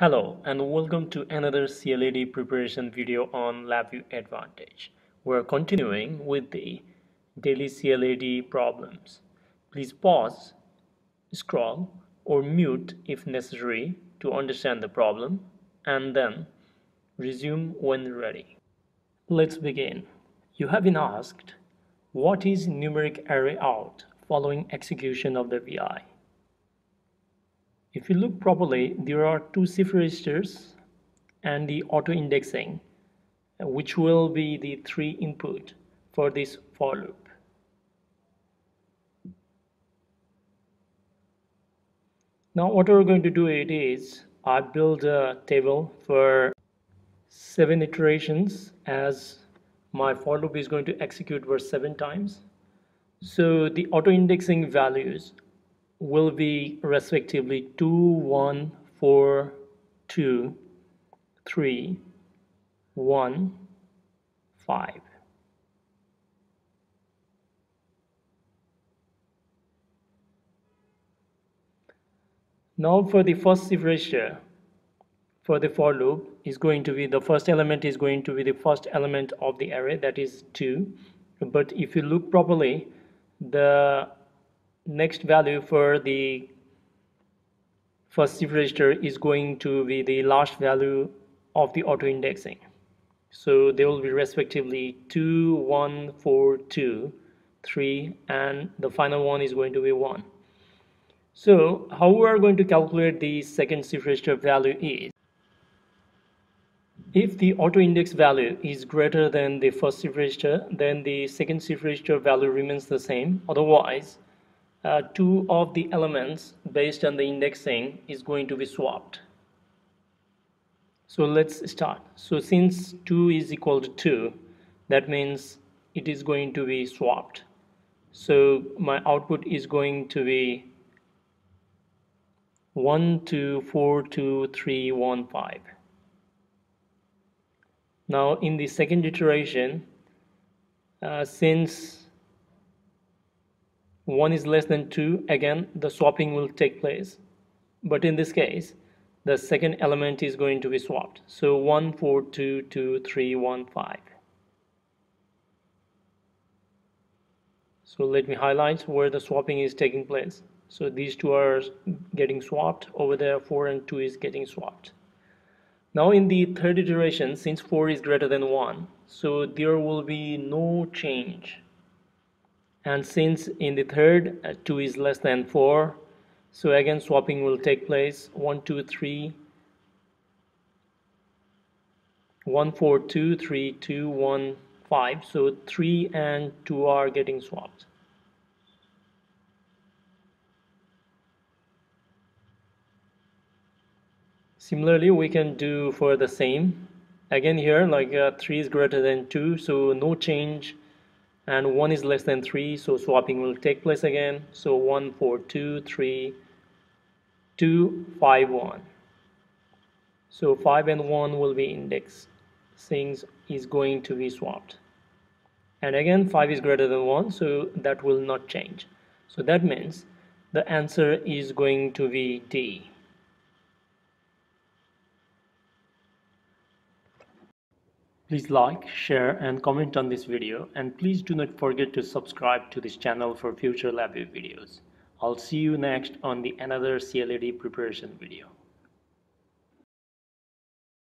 Hello and welcome to another CLAD preparation video on LabVIEW Advantage. We're continuing with the daily CLAD problems. Please pause, scroll or mute if necessary to understand the problem and then resume when ready. Let's begin. You have been asked what is numeric array out following execution of the VI. If you look properly, there are two shift registers and the auto indexing, which will be the three input for this for loop. Now what we're going to do it is I build a table for seven iterations as my for loop is going to execute for seven times. So the auto indexing values will be respectively 2, 1, 4, 2, 3, 1, 5. Now for the first register for the for loop is going to be the first element is going to be the first element of the array that is 2 but if you look properly the next value for the first shift register is going to be the last value of the auto indexing. So they will be respectively 2 1 4 2 3 and the final one is going to be 1 so how we are going to calculate the second shift register value is if the auto index value is greater than the first shift register then the second shift register value remains the same. Otherwise uh, two of the elements based on the indexing is going to be swapped. So let's start. So since 2 is equal to 2 that means it is going to be swapped. So my output is going to be 1 2 4 2 3 1 5 now in the second iteration uh, since 1 is less than 2 again the swapping will take place. But in this case the second element is going to be swapped. So 1 4 2 2 3 1 5 so let me highlight where the swapping is taking place. So these two are getting swapped. Over there 4 and 2 is getting swapped. Now in the third iteration since 4 is greater than 1 so there will be no change and since in the third uh, 2 is less than 4 so again swapping will take place. 1 2 3 1 4 2 3 2 1 5 so 3 and 2 are getting swapped. Similarly we can do for the same. Again here like uh, 3 is greater than 2 so no change and 1 is less than 3 so swapping will take place again. So 1 4 2 3 2 5 1 so 5 and 1 will be indexed. Things is going to be swapped. And again 5 is greater than 1 so that will not change. So that means the answer is going to be D Please like, share and comment on this video and please do not forget to subscribe to this channel for future LabVIEW videos. I'll see you next on the another CLAD preparation video.